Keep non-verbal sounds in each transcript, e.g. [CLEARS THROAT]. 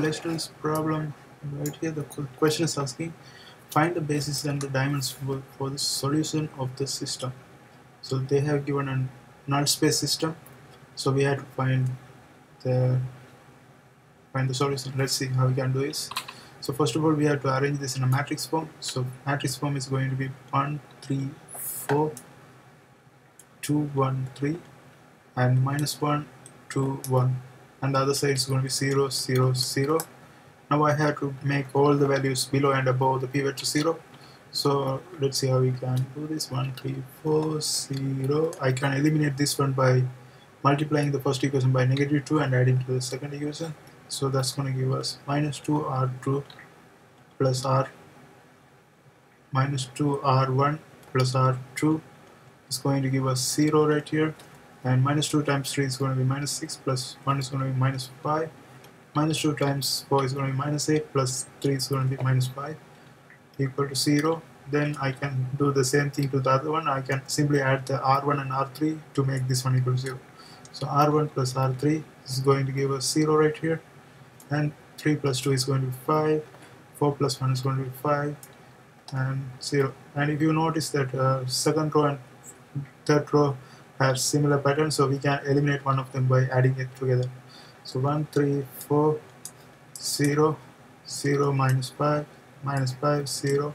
this problem right here. The question is asking find the basis and the for, for the solution of the system. So they have given a null space system. So we have to find the find the solution. Let's see how we can do this. So first of all we have to arrange this in a matrix form. So matrix form is going to be 1 3 4 2 1 3 and minus 1 2 1 and the other side is going to be 0 0 0 now I have to make all the values below and above the pivot to 0 so let's see how we can do this. 1 3 4 0 I can eliminate this one by multiplying the first equation by negative 2 and adding to the second equation. So that's going to give us minus 2 r2 plus r minus 2 r1 plus r2 is going to give us 0 right here and minus 2 times 3 is going to be minus 6 plus 1 is going to be minus 5 minus 2 times 4 is going to be minus 8 plus 3 is going to be minus 5 equal to 0 then I can do the same thing to the other one. I can simply add the r1 and r3 to make this one equal to 0 so r1 plus r3 is going to give us 0 right here. And 3 plus 2 is going to be 5 4 plus 1 is going to be 5 and 0 and if you notice that uh, second row and third row have similar patterns so we can eliminate one of them by adding it together. So 1 3 4 0 0 minus 5 minus 5 0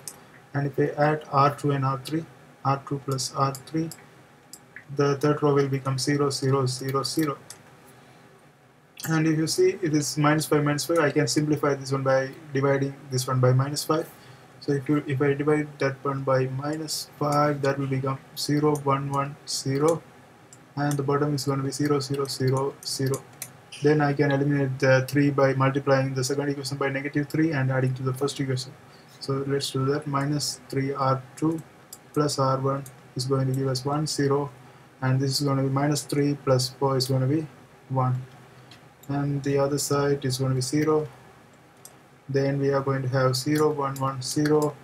and if I add r2 and r3 r2 plus r3 the third row will become 0 0 0 0 and if you see it is minus 5 minus 5 I can simplify this one by dividing this one by minus 5 so if you if I divide that one by minus 5 that will become 0 1 1 0 and the bottom is going to be 0 0 0 0 then I can eliminate the 3 by multiplying the second equation by negative 3 and adding to the first equation. So let's do that. Minus 3r2 plus r1 is going to give us 1 0 and this is going to be minus 3 plus 4 is going to be 1 and the other side is going to be 0 then we are going to have 0 1 1 0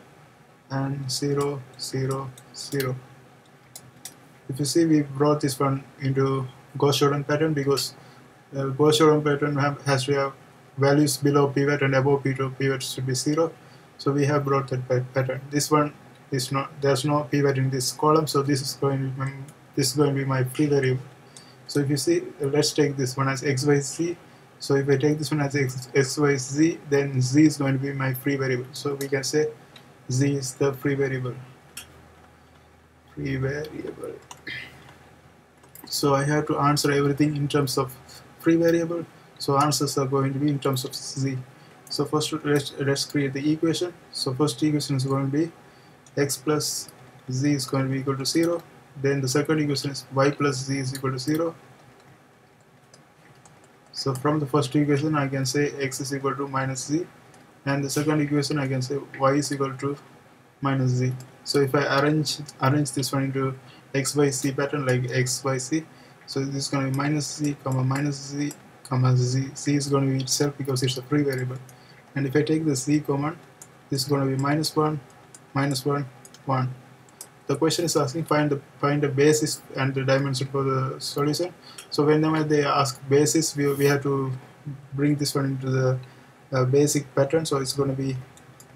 and 0 0 0 if you see we brought this one into Gauss-Jordan pattern because uh, Gauss-Jordan pattern have, has to have values below pivot and above pivot, pivot should be 0 so we have brought that pattern. This one is not there's no pivot in this column so this is going to be my, this is going to be my free variable. So if you see let's take this one as xyz so if I take this one as x, xyz then z is going to be my free variable. So we can say z is the free variable free variable. So I have to answer everything in terms of free variable. So answers are going to be in terms of z so first let's, let's create the equation. So first equation is going to be x plus z is going to be equal to 0 then the second equation is y plus z is equal to 0 so from the first equation I can say x is equal to minus z. And the second equation I can say y is equal to minus z. So if I arrange arrange this one into x by c pattern like x by c so this is going to be minus z comma minus z comma z. Z is going to be itself because it's a free variable. And if I take the z command this is going to be minus 1 minus 1 1 the question is asking find the find the basis and the dimension for the solution. So whenever they ask basis we, we have to bring this one into the uh, basic pattern. So it's going to be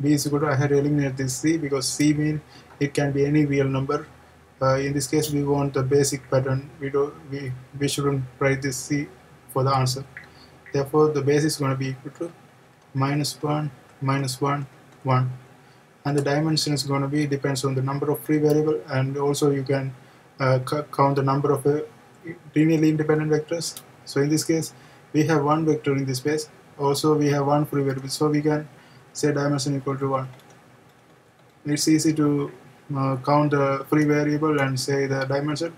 b is equal to I had eliminated this c because c mean it can be any real number. Uh, in this case we want the basic pattern. We do we we shouldn't write this c for the answer. Therefore the base is going to be equal to minus 1 minus 1 1 and the dimension is going to be depends on the number of free variable and also you can uh, count the number of uh, linearly independent vectors. So in this case we have one vector in this space. Also we have one free variable. So we can say dimension equal to 1 it's easy to uh, count the free variable and say the dimension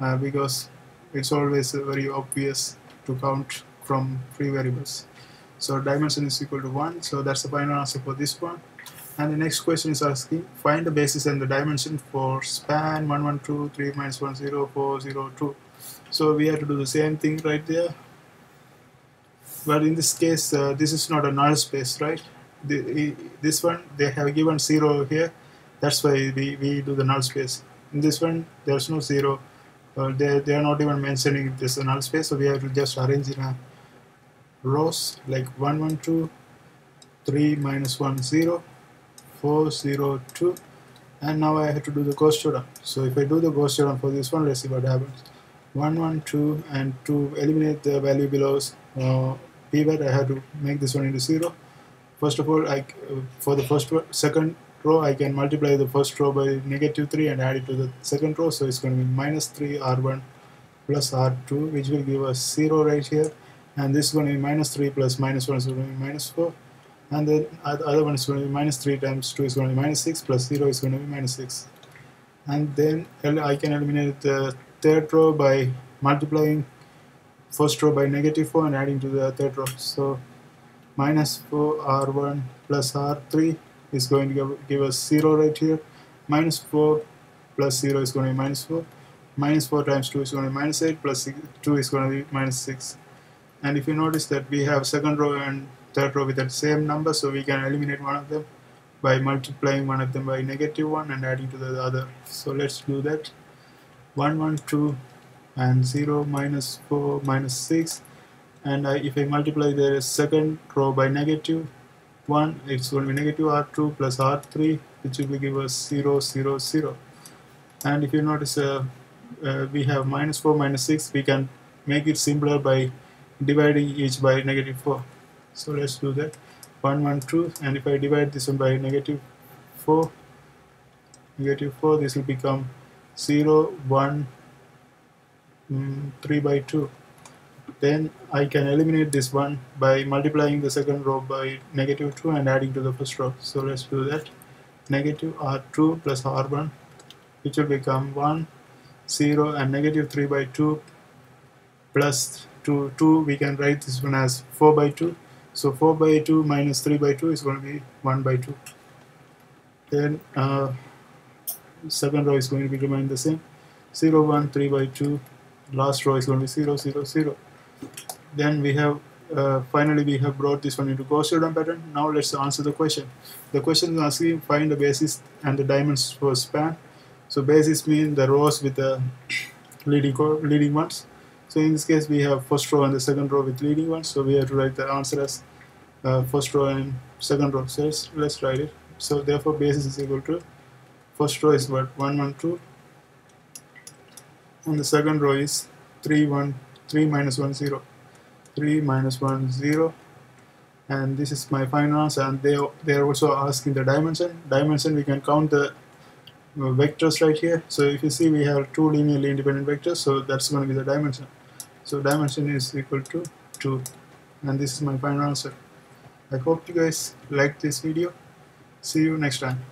uh, because it's always very obvious to count from free variables. So dimension is equal to 1 so that's the final answer for this one. And the next question is asking find the basis and the dimension for span 112 3 minus 1 0 4 0 2 so we have to do the same thing right there. But in this case uh, this is not a null space right this one they have given 0 here. That's why we, we do the null space. In this one there's no 0 uh, they, they are not even mentioning this null space so we have to just arrange in a rows like 1 1 2 3 minus 1 0 4 0 2 and now I have to do the Gauss-Jordan. So if I do the Gauss-Jordan for this one let's see what happens. 1 1 2 and to eliminate the value below uh, pivot I have to make this one into 0 first of all I for the first row, second row I can multiply the first row by negative 3 and add it to the second row. So it's going to be minus 3 r1 plus r2 which will give us 0 right here. And this is going to be minus 3 plus minus 1 is going to be minus 4 and then the other one is going to be minus 3 times 2 is going to be minus 6 plus 0 is going to be minus 6 and then I can eliminate the third row by multiplying first row by negative 4 and adding to the third row. So minus 4 r1 plus r3 is going to give, give us 0 right here. Minus 4 plus 0 is going to be minus 4 minus 4 times 2 is going to be minus 8 plus 2 is going to be minus 6 and if you notice that we have second row and third row with the same number so we can eliminate one of them by multiplying one of them by negative 1 and adding to the other. So let's do that. 1 1 2 and 0 minus 4 minus 6 and I, if I multiply the second row by negative 1 it's going to be negative r2 plus r3 which will give us 0 0 0 and if you notice uh, uh, we have minus 4 minus 6 we can make it simpler by dividing each by negative 4 so let's do that. 1 1 2 and if I divide this one by negative 4 negative 4 this will become 0 1 mm, 3 by 2 then I can eliminate this one by multiplying the second row by negative 2 and adding to the first row. So let's do that. Negative r2 plus r1 which will become 1 0 and negative 3 by 2 plus 2 2 we can write this one as 4 by 2 so 4 by 2 minus 3 by 2 is going to be 1 by 2 then uh, second row is going to be remain the same. 0 1 3 by 2 last row is going to be 0 0 0 then we have uh, finally we have brought this one into Gauss Jordan pattern. Now let's answer the question. The question is asking find the basis and the dimensions for span. So basis mean the rows with the [CLEARS THROAT] leading leading ones. So in this case we have first row and the second row with leading ones. So we have to write the answer as uh, first row and second row. So let's, let's write it. So therefore basis is equal to first row is what? 1 1 2 and the second row is 3 1 3 minus 1 0 3 minus 1 0 and this is my final answer and they they are also asking the dimension. Dimension we can count the uh, vectors right here. So if you see we have two linearly independent vectors so that's going to be the dimension. So dimension is equal to 2 and this is my final answer. I hope you guys like this video. See you next time